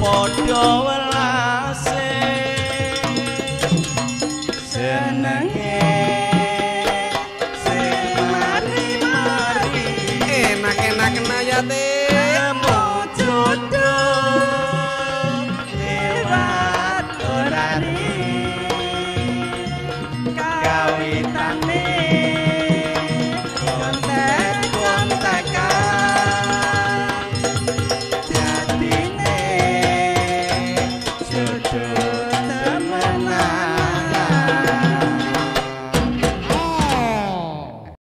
padha